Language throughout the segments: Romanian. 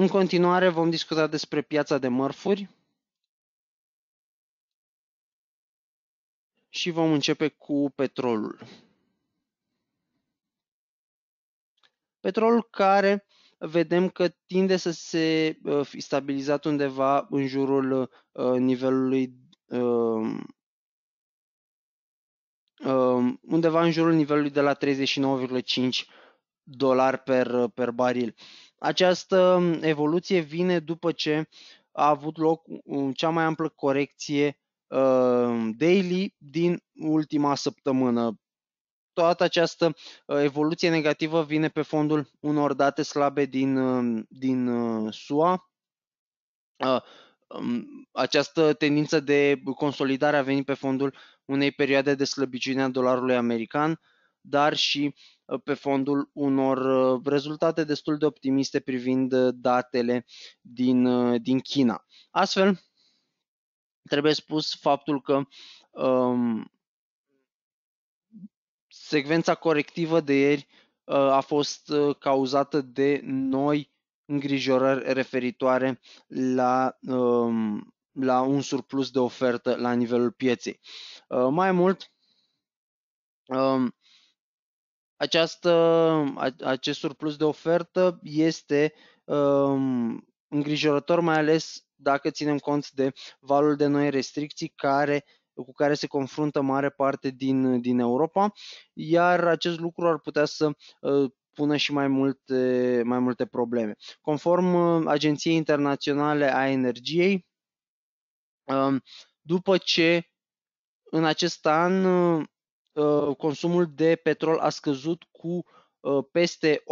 În continuare vom discuta despre piața de mărfuri și vom începe cu petrolul. Petrolul care vedem că tinde să se uh, fi stabilizat undeva în jurul uh, nivelului um, um, undeva în jurul nivelului de la 39,5 dolari per, per baril. Această evoluție vine după ce a avut loc cea mai amplă corecție uh, daily din ultima săptămână. Toată această uh, evoluție negativă vine pe fondul unor date slabe din, uh, din uh, SUA. Uh, um, această tendință de consolidare a venit pe fondul unei perioade de slăbiciune a dolarului american, dar și Uh, pe fondul unor uh, rezultate destul de optimiste privind uh, datele din, din China. Astfel, trebuie spus faptul că um, secvența corectivă de ieri uh, a fost cauzată de noi îngrijorări referitoare la, um, la un surplus de ofertă la nivelul pieței. Uh, mai mult, um, această, acest surplus de ofertă este um, îngrijorător, mai ales dacă ținem cont de valul de noi restricții care, cu care se confruntă mare parte din, din Europa, iar acest lucru ar putea să uh, pună și mai multe, mai multe probleme. Conform uh, Agenției Internaționale a Energiei, um, după ce în acest an uh, Uh, consumul de petrol a scăzut cu uh, peste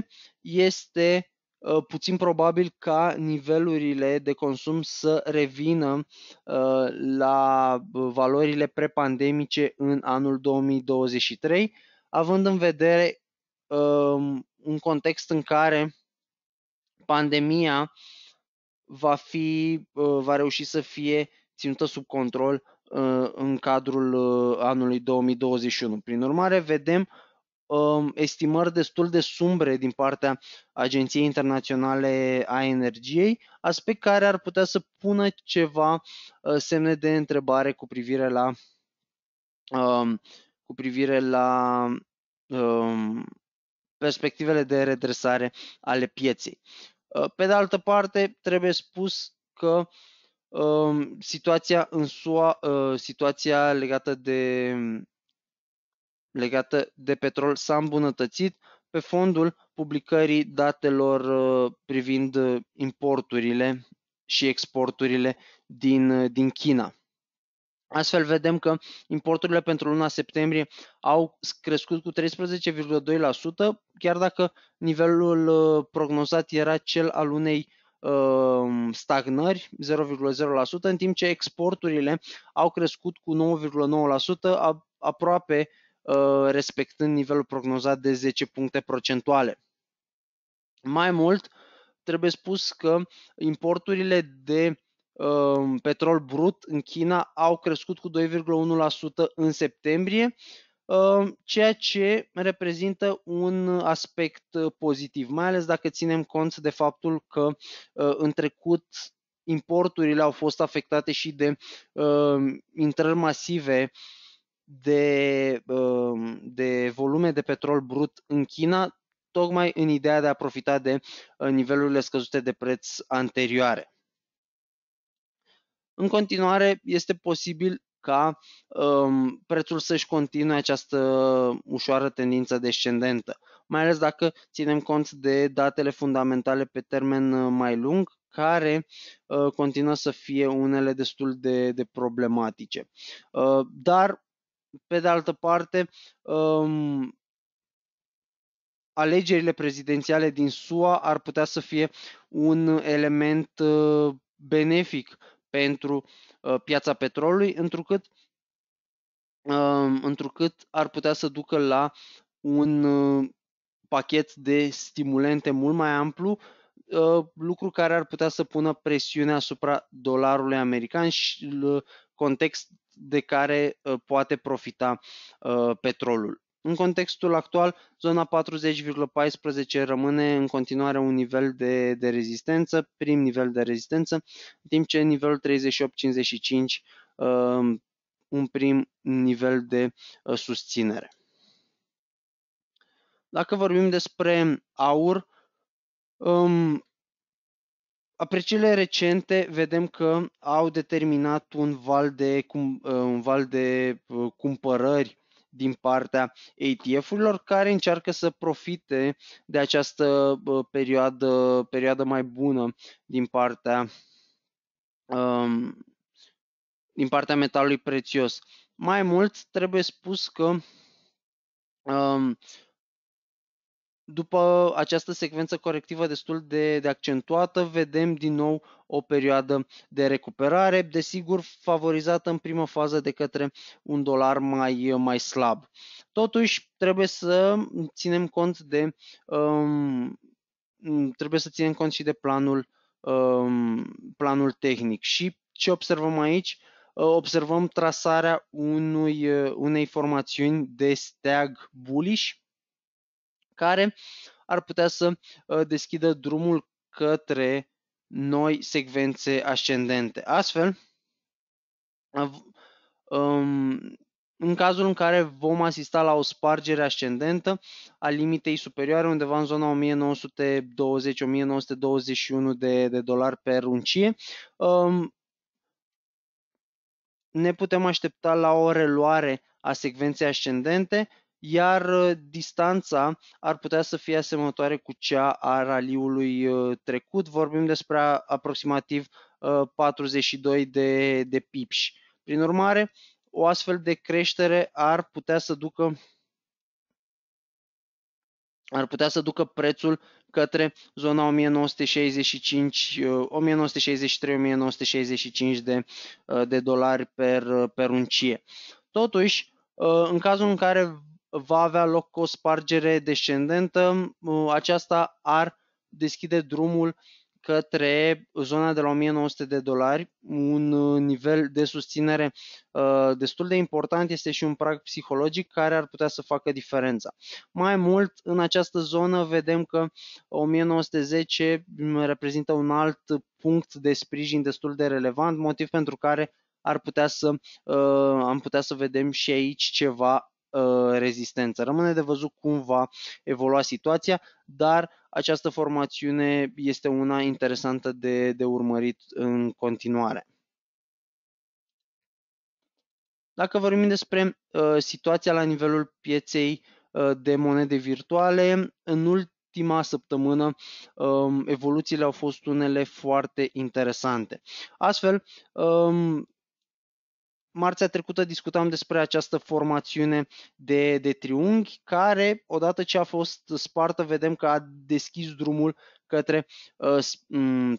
8%, este uh, puțin probabil ca nivelurile de consum să revină la valorile prepandemice în anul 2023, având în vedere um, un context în care pandemia va, fi, va reuși să fie ținută sub control Uh, în cadrul uh, anului 2021. Prin urmare, vedem um, estimări destul de sumbre din partea Agenției Internaționale a Energiei, aspect care ar putea să pună ceva uh, semne de întrebare cu privire la um, cu privire la um, perspectivele de redresare ale pieței. Pe de altă parte, trebuie spus că Um, situația în SUA, uh, situația legată de, legată de petrol s-a îmbunătățit pe fondul publicării datelor uh, privind importurile și exporturile din, din China. Astfel vedem că importurile pentru luna septembrie au crescut cu 13,2%, chiar dacă nivelul uh, prognozat era cel al unei Ehm, stagnări 0,0%, în timp ce exporturile au crescut cu 9,9%, aproape ehm, respectând nivelul prognozat de 10 puncte procentuale. Mai mult, trebuie spus că importurile de ehm, petrol brut în China au crescut cu 2,1% în septembrie, Ehm, ceea ce reprezintă un aspect uh, pozitiv, mai ales dacă ținem cont de faptul că uh, în trecut importurile au fost afectate și de ehm, intrări masive de, ehm, de volume de petrol brut în China, tocmai în ideea de a profita de uh, nivelurile scăzute de preț anterioare. În continuare, este posibil ca um, prețul să-și continue această ușoară tendință descendentă, mai ales dacă ținem cont de datele fundamentale pe termen uh, mai lung, care uh, continuă să fie unele destul de, de problematice. Uh, dar, pe de altă parte, um, alegerile prezidențiale din SUA ar putea să fie un element uh, benefic pentru Uh, piața petrolului, întrucât, um, întrucât ar putea să ducă la un uh, pachet de stimulente mult mai amplu, uh, lucru care ar putea să pună presiune asupra dolarului american și context de care poate profita petrolul. În contextul actual, zona 40,14 rămâne în continuare un nivel de, de rezistență, prim nivel de rezistență, în timp ce nivelul 38,55 uh, un prim nivel de uh, susținere. Dacă vorbim despre aur, um, Aprecierile recente vedem că au determinat un val de, cum, uh, un val de uh, cumpărări din partea ETF-urilor care încearcă să profite de această uh, perioadă, perioadă mai bună din partea, um, din partea metalului prețios. Mai mult, trebuie spus că um, după această secvență corectivă destul de, de accentuată, vedem din nou o perioadă de recuperare, desigur favorizată în primă fază de către un dolar mai, mai slab. Totuși, trebuie să ținem cont de um, trebuie să ținem cont și de planul, um, planul tehnic. Și ce observăm aici? Observăm trasarea unui, unei formațiuni de steag bullish, care ar putea să uh, deschidă drumul către noi secvențe ascendente. Astfel, um, în cazul în care vom asista la o spargere ascendentă a limitei superioare undeva în zona 1920-1921 de, de dolari per uncie, um, ne putem aștepta la o reluare a secvenței ascendente iar uh, distanța ar putea să fie asemănătoare cu cea a raliului uh, trecut. Vorbim despre aproximativ 42 uh, de, de pipși. Prin urmare, o astfel de creștere ar putea să ducă ar putea să ducă prețul către zona 1965, 1963-1965 de, de dolari per, per uncie. Totuși, în cazul în care va avea loc o spargere descendentă, aceasta ar deschide drumul către zona de la 1900 de dolari, un uh, nivel de susținere uh, destul de important, este și un prag psihologic care ar putea să facă diferența. Mai mult, în această zonă vedem că 1910 reprezintă un alt punct de sprijin destul de relevant, motiv pentru care ar putea să, uh, am putea să vedem și aici ceva Uh, rezistență. Rămâne de văzut cum va evolua situația, dar această formațiune este una interesantă de, de urmărit în continuare. Dacă vorbim despre uh, situația la nivelul pieței uh, de monede virtuale, în ultima săptămână um, evoluțiile au fost unele foarte interesante. Astfel, um, marțea trecută discutam despre această formațiune de, de triunghi care, odată ce a fost spartă, vedem că a deschis drumul către uh,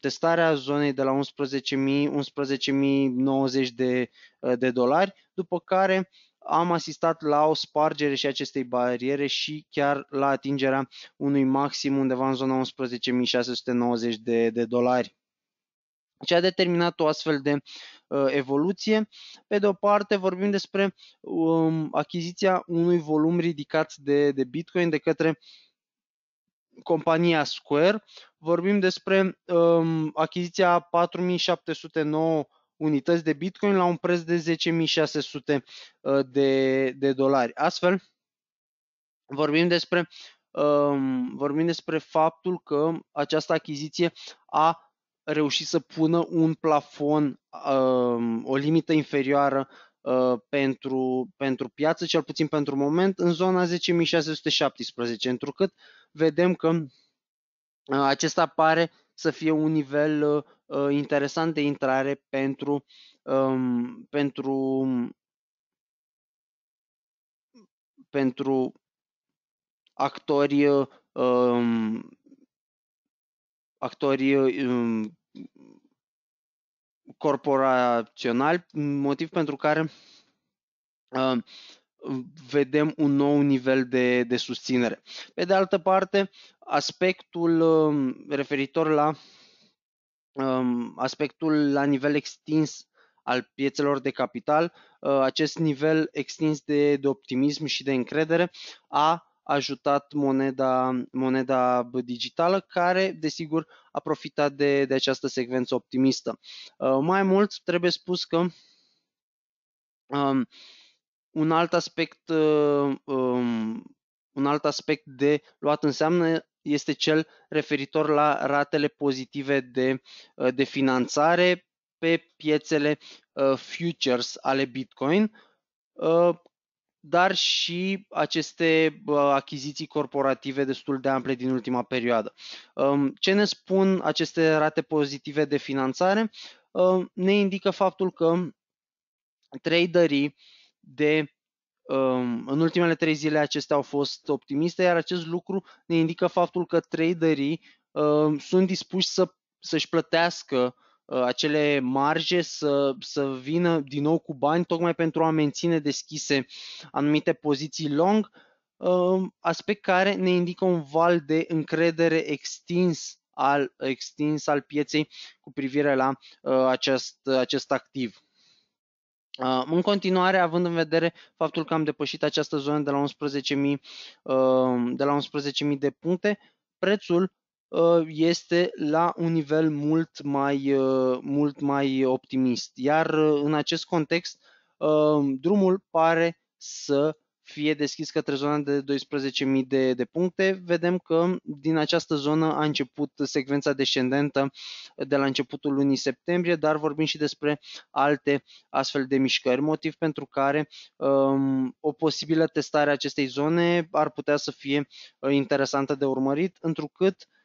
testarea zonei de la 11.000, 11.090 de, uh, de dolari, după care am asistat la o spargere și acestei bariere și chiar la atingerea unui maxim undeva în zona 11.690 de, de dolari. Ce a determinat o astfel de uh, evoluție? Pe de o parte vorbim despre um, achiziția unui volum ridicat de, de Bitcoin de către compania Square. Vorbim despre um, achiziția 4709 unități de Bitcoin la un preț de 10.600 uh, de, de dolari. Astfel, vorbim despre, um, vorbim despre faptul că această achiziție a reușit să pună un plafon, um, o limită inferioară uh, pentru, pentru piață, cel puțin pentru moment, în zona 10.617, întrucât vedem că uh, acesta pare să fie un nivel uh, interesant de intrare pentru, um, pentru, pentru actori um, actori um, corporaționali, motiv pentru care uh, vedem un nou nivel de, de susținere. Pe de altă parte, aspectul uh, referitor la um, aspectul la nivel extins al piețelor de capital, acest nivel extins de, de optimism și de încredere a ajutat moneda, moneda digitală, care, desigur, a profitat de, de această secvență optimistă. Mai mult, trebuie spus că um, un alt aspect um, un alt aspect de luat înseamnă este cel referitor la ratele pozitive de, uh, de finanțare pe piețele uh, futures ale Bitcoin, uh, dar și aceste achiziții corporative destul de ample din ultima perioadă. Um, ce ne spun aceste rate pozitive de finanțare? Um, ne indică faptul că traderii de în ultimele trei zile acestea au fost optimiste, iar acest lucru ne indică faptul că traderii sunt dispuși să, să-și plătească uh, acele marje, să, să vină din nou cu bani, tocmai pentru a menține deschise anumite poziții long, aspect care ne indică un val de încredere extins al, extins al pieței cu privire la uh, acest, acest activ. În continuare, având în vedere faptul că am depășit această zonă de la 11.000 de, la 11.000 de puncte, prețul este la un nivel mult mai, mult mai optimist. Iar în acest context, drumul pare să fie deschis către zona de 12.000 de, de puncte. Vedem că din această zonă a început secvența descendentă de la începutul lunii septembrie, dar vorbim și despre alte astfel de mișcări, motiv pentru care um, o posibilă testare a acestei zone ar putea să fie uh, interesantă de urmărit, întrucât uh,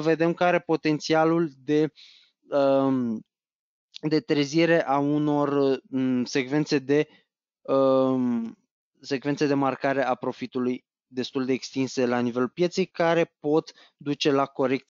vedem că are potențialul de um, de trezire a unor um, secvențe de um, secvențe de marcare a profitului destul de extinse la nivelul pieței care pot duce la corecții